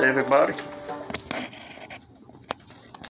everybody.